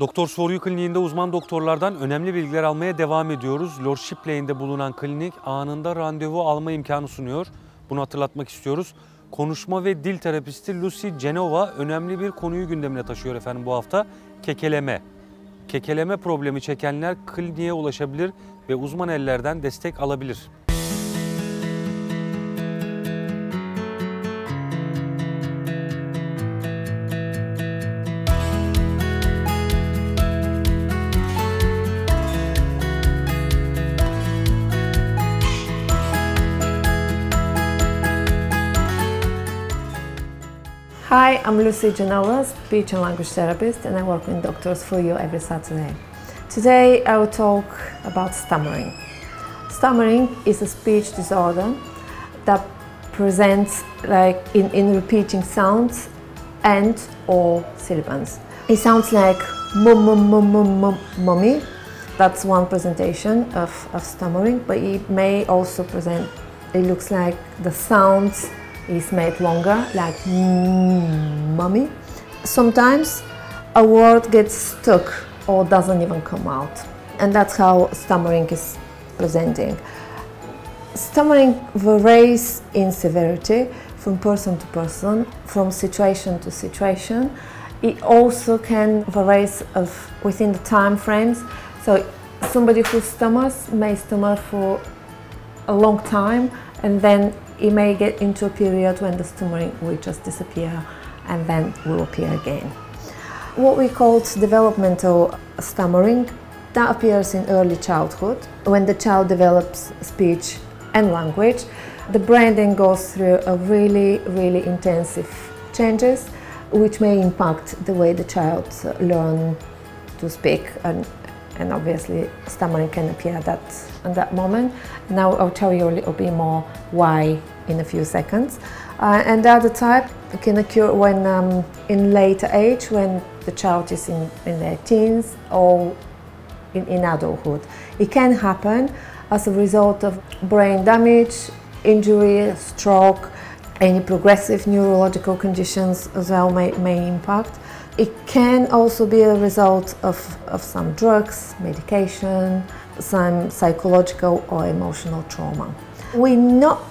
Doktor Soruyu Kliniğinde uzman doktorlardan önemli bilgiler almaya devam ediyoruz. Lordship Lane'de bulunan klinik anında randevu alma imkanı sunuyor. Bunu hatırlatmak istiyoruz. Konuşma ve dil terapisti Lucy Genova önemli bir konuyu gündemine taşıyor efendim bu hafta. Kekeleme. Kekeleme problemi çekenler kliniğe ulaşabilir ve uzman ellerden destek alabilir. Hi, I'm Lucy Genova, speech and language therapist, and I work with Doctors for You every Saturday. Today I will talk about stammering. Stammering is a speech disorder that presents like in, in repeating sounds and or syllables. It sounds like mum mum mum mum mum mummy. That's one presentation of, of stammering, but it may also present, it looks like the sounds is made longer, like mm, mummy. Sometimes a word gets stuck or doesn't even come out, and that's how stammering is presenting. Stammering varies in severity from person to person, from situation to situation. It also can vary within the time frames. So somebody who stammers may stammer for a long time and then it may get into a period when the stammering will just disappear and then will appear again. What we call developmental stammering that appears in early childhood when the child develops speech and language. The brain then goes through a really, really intensive changes which may impact the way the child learn to speak and and obviously stammering can appear at that, at that moment. Now I'll tell you a little bit more why in a few seconds. Uh, and the other type can occur when um, in later age, when the child is in, in their teens or in, in adulthood. It can happen as a result of brain damage, injury, stroke, any progressive neurological conditions as well may, may impact. It can also be a result of, of some drugs, medication, some psychological or emotional trauma. We're not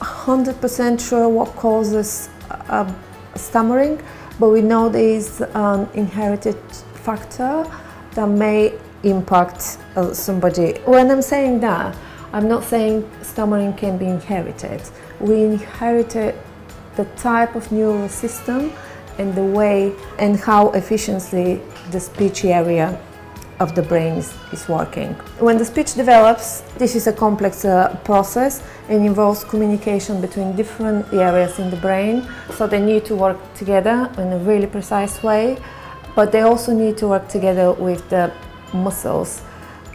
100% sure what causes uh, stammering, but we know there is an inherited factor that may impact uh, somebody. When I'm saying that, I'm not saying stammering can be inherited. We inherited the type of neural system and the way and how efficiently the speech area of the brain is, is working. When the speech develops, this is a complex uh, process and involves communication between different areas in the brain. So they need to work together in a really precise way, but they also need to work together with the muscles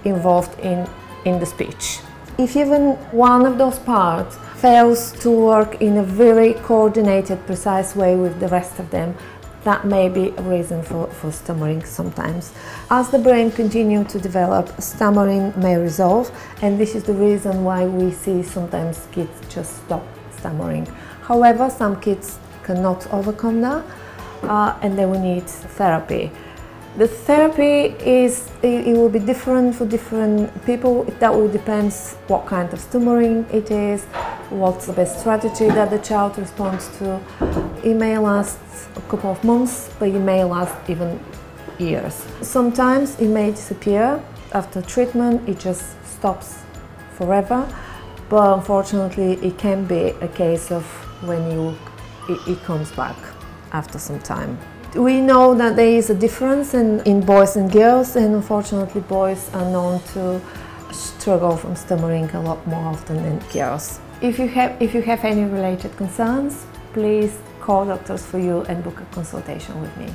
involved in, in the speech. If even one of those parts fails to work in a very coordinated, precise way with the rest of them, that may be a reason for, for stammering sometimes. As the brain continues to develop, stammering may resolve, and this is the reason why we see sometimes kids just stop stammering. However, some kids cannot overcome that, uh, and they will need therapy. The therapy is, it, will be different for different people. That will depend what kind of stammering it is, what's the best strategy that the child responds to. It may last a couple of months, but it may last even years. Sometimes it may disappear after treatment, it just stops forever. But unfortunately, it can be a case of when you, it, it comes back after some time. We know that there is a difference in, in boys and girls and unfortunately boys are known to struggle from stammering a lot more often than girls. If you have, if you have any related concerns, please call Doctors for You and book a consultation with me.